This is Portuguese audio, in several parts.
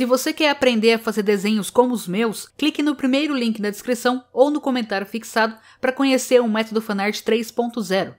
Se você quer aprender a fazer desenhos como os meus, clique no primeiro link na descrição ou no comentário fixado para conhecer o método fanart 3.0.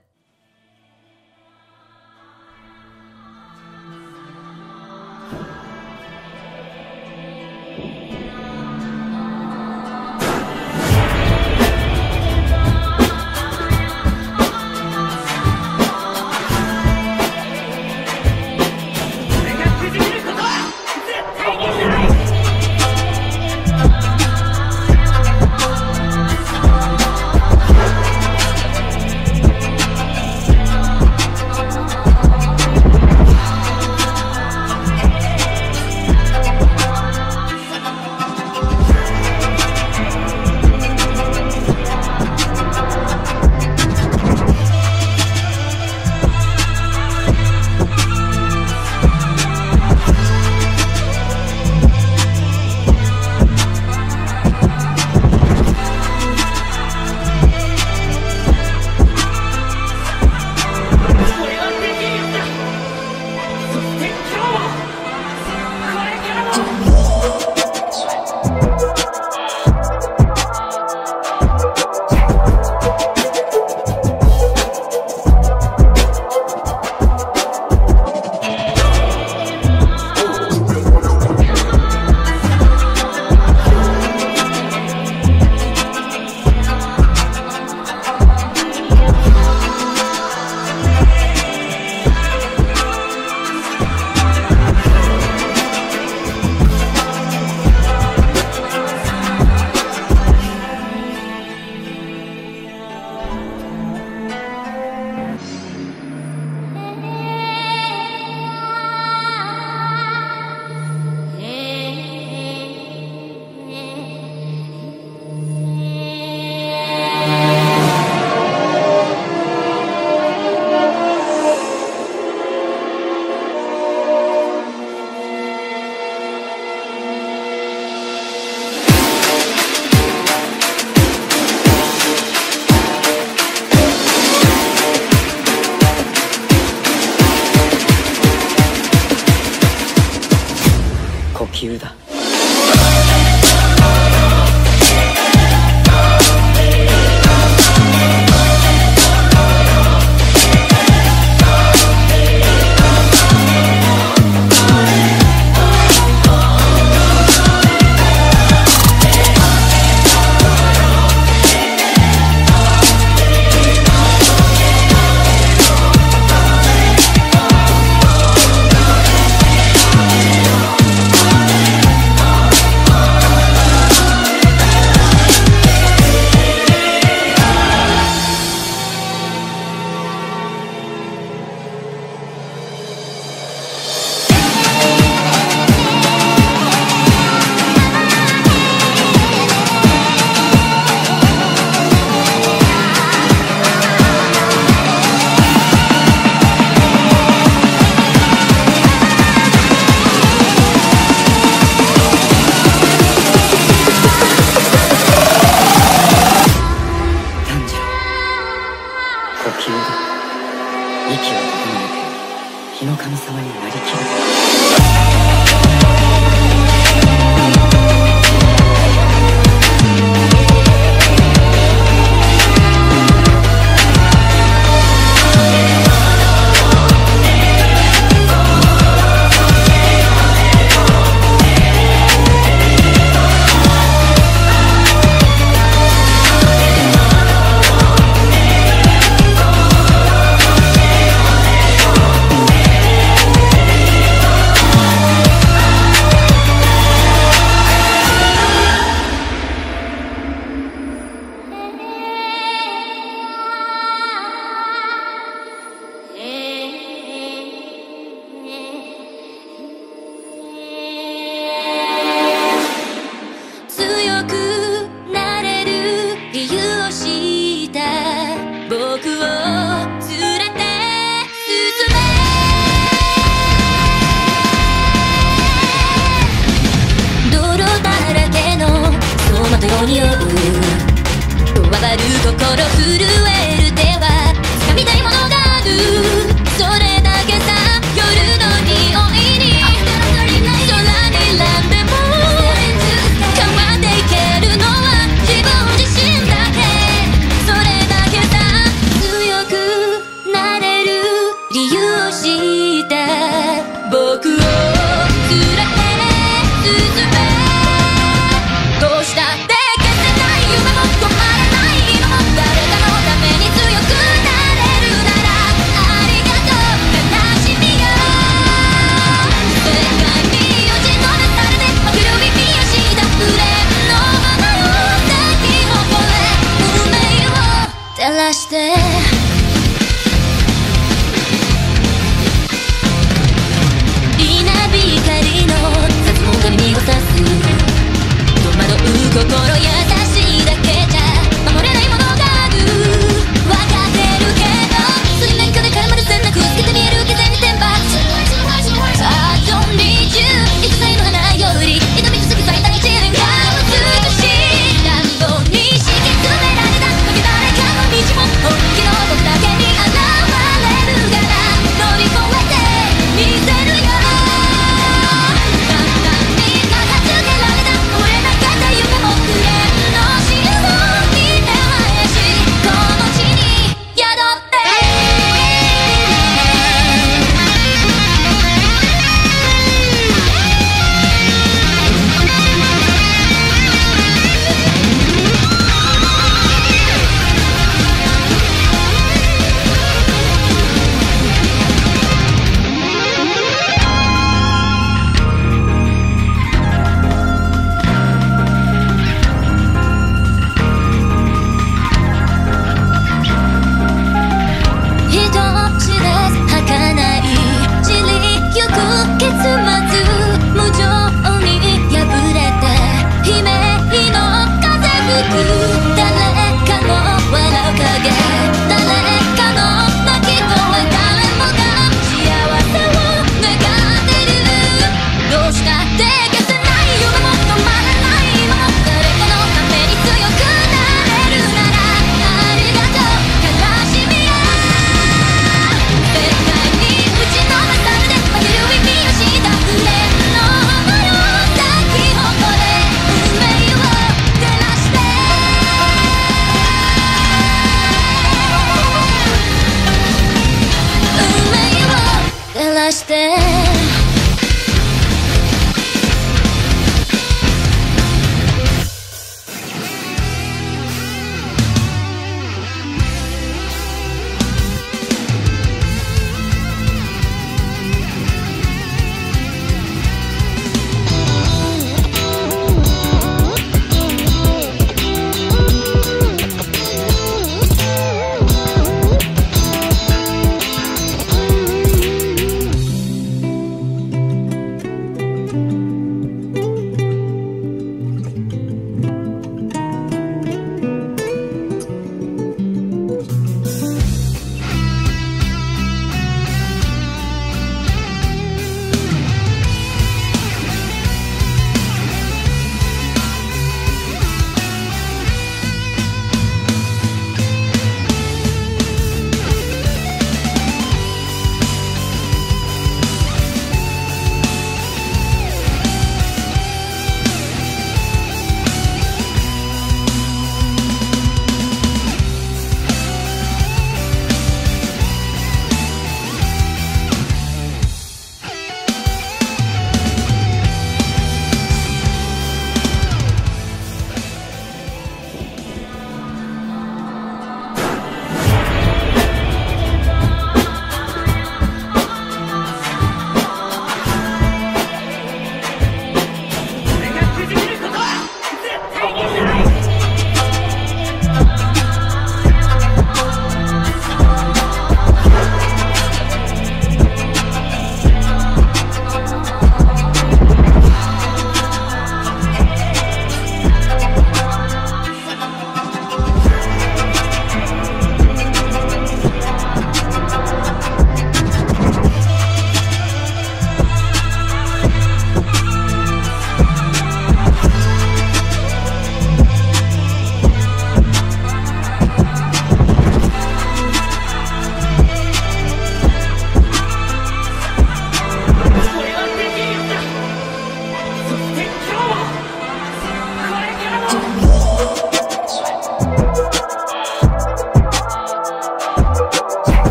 杞だ。